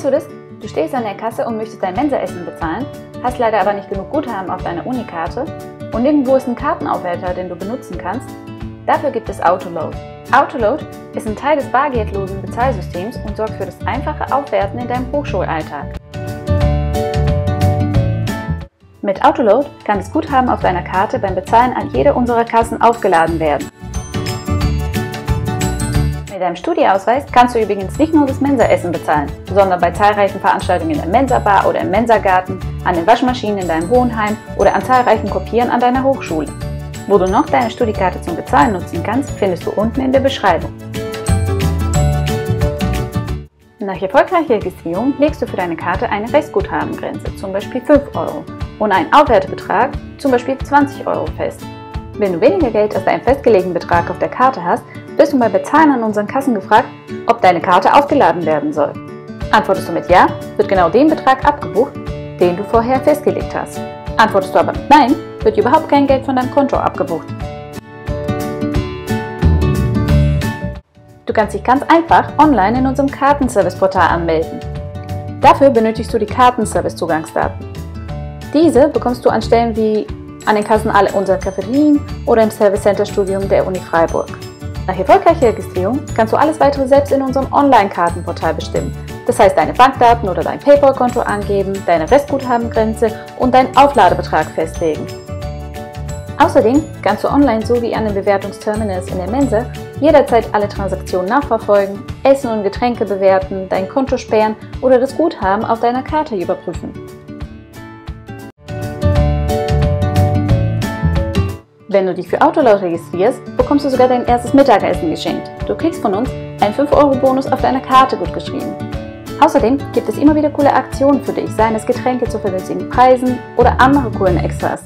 Kennst du das? Du stehst an der Kasse und möchtest dein Mensaessen bezahlen, hast leider aber nicht genug Guthaben auf deiner Unikarte und irgendwo ist ein Kartenaufwärter, den du benutzen kannst. Dafür gibt es Autoload. Autoload ist ein Teil des bargeldlosen Bezahlsystems und sorgt für das einfache Aufwerten in deinem Hochschulalltag. Mit Autoload kann das Guthaben auf deiner Karte beim Bezahlen an jede unserer Kassen aufgeladen werden. Mit deinem Studieausweis kannst du übrigens nicht nur das Mensaessen bezahlen, sondern bei zahlreichen Veranstaltungen in der Mensa-Bar oder im Mensagarten, an den Waschmaschinen in deinem Wohnheim oder an zahlreichen Kopieren an deiner Hochschule. Wo du noch deine Studiekarte zum Bezahlen nutzen kannst, findest du unten in der Beschreibung. Nach erfolgreicher Registrierung legst du für deine Karte eine Restguthabengrenze, zum Beispiel 5 Euro, und einen Aufwertebetrag, zum Beispiel 20 Euro fest. Wenn du weniger Geld als deinen festgelegten Betrag auf der Karte hast, bist du bei Bezahlen an unseren Kassen gefragt, ob deine Karte aufgeladen werden soll. Antwortest du mit Ja, wird genau den Betrag abgebucht, den du vorher festgelegt hast. Antwortest du aber mit Nein, wird überhaupt kein Geld von deinem Konto abgebucht. Du kannst dich ganz einfach online in unserem Kartenservice-Portal anmelden. Dafür benötigst du die Kartenservice-Zugangsdaten. Diese bekommst du an Stellen wie an den Kassen aller unserer Cafeterien oder im Service Center Studium der Uni Freiburg. Nach erfolgreicher Registrierung kannst du alles weitere selbst in unserem Online-Kartenportal bestimmen. Das heißt, deine Bankdaten oder dein PayPal-Konto angeben, deine Restguthabengrenze und deinen Aufladebetrag festlegen. Außerdem kannst du online sowie an den Bewertungsterminals in der Mensa jederzeit alle Transaktionen nachverfolgen, Essen und Getränke bewerten, dein Konto sperren oder das Guthaben auf deiner Karte überprüfen. Wenn du dich für Autolaut registrierst, bekommst du sogar dein erstes Mittagessen geschenkt. Du kriegst von uns einen 5-Euro-Bonus auf deiner Karte gut geschrieben. Außerdem gibt es immer wieder coole Aktionen für dich, seien es Getränke zu vergünstigen Preisen oder andere coolen Extras.